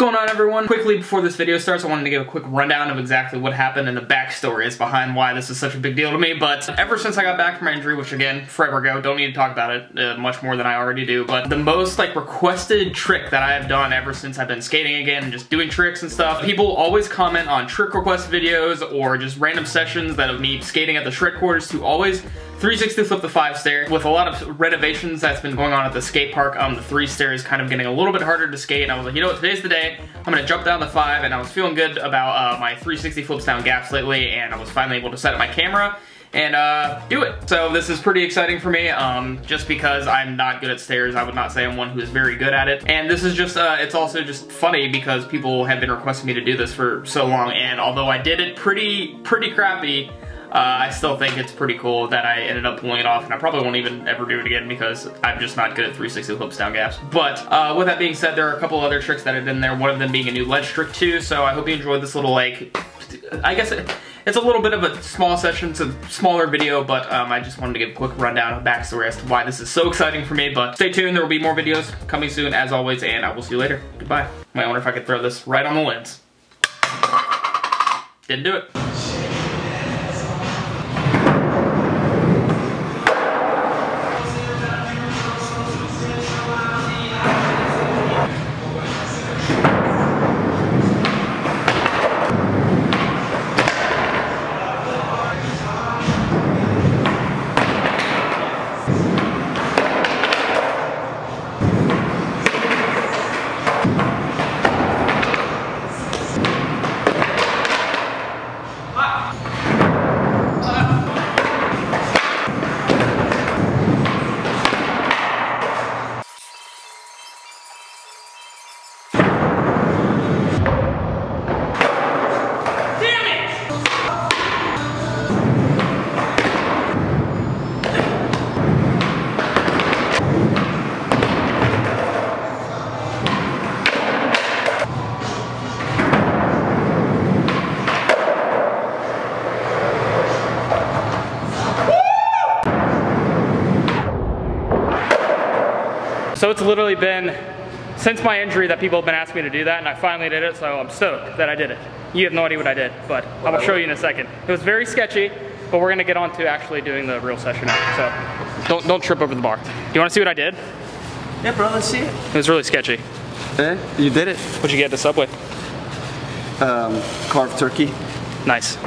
going on everyone? Quickly before this video starts, I wanted to give a quick rundown of exactly what happened and the backstory is behind why this is such a big deal to me, but ever since I got back from my injury, which again, forever ago, don't need to talk about it uh, much more than I already do, but the most like requested trick that I have done ever since I've been skating again and just doing tricks and stuff, people always comment on trick request videos or just random sessions that of me skating at the shred quarters to always 360 flip the five stair. With a lot of renovations that's been going on at the skate park, um, the three stair is kind of getting a little bit harder to skate. And I was like, you know what, today's the day. I'm gonna jump down the five and I was feeling good about uh, my 360 flips down gaps lately and I was finally able to set up my camera and uh, do it. So this is pretty exciting for me, um, just because I'm not good at stairs. I would not say I'm one who is very good at it. And this is just, uh, it's also just funny because people have been requesting me to do this for so long, and although I did it pretty, pretty crappy, uh, I still think it's pretty cool that I ended up pulling it off, and I probably won't even ever do it again because I'm just not good at 360 flips down gaps. But uh, with that being said, there are a couple other tricks that I in there, one of them being a new ledge trick too, so I hope you enjoyed this little, like, I guess it, it's a little bit of a small session, it's a smaller video, but um, I just wanted to give a quick rundown of backstory as to why this is so exciting for me, but stay tuned, there will be more videos coming soon as always, and I will see you later. Goodbye. I wonder if I could throw this right on the lens. Didn't do it. So it's literally been since my injury that people have been asking me to do that and I finally did it, so I'm stoked that I did it. You have no idea what I did, but I will show you in a second. It was very sketchy, but we're gonna get on to actually doing the real session now, so don't, don't trip over the bar. Do you wanna see what I did? Yeah, bro, let's see it. It was really sketchy. Eh? You did it. What'd you get at the Subway? Um, carved turkey. Nice.